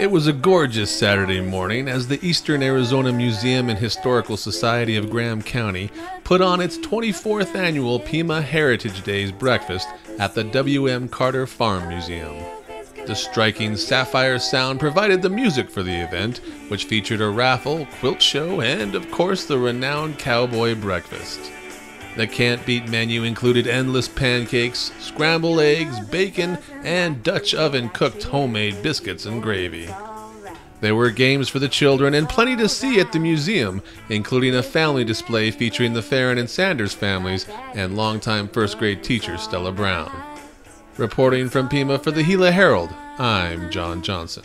It was a gorgeous Saturday morning as the Eastern Arizona Museum and Historical Society of Graham County put on its 24th annual Pima Heritage Days breakfast at the W.M. Carter Farm Museum. The striking Sapphire Sound provided the music for the event, which featured a raffle, quilt show, and, of course, the renowned cowboy breakfast. The can't beat menu included endless pancakes, scrambled eggs, bacon, and Dutch oven cooked homemade biscuits and gravy. There were games for the children and plenty to see at the museum, including a family display featuring the Farron and Sanders families and longtime first grade teacher Stella Brown. Reporting from Pima for the Gila Herald, I'm Jon Johnson.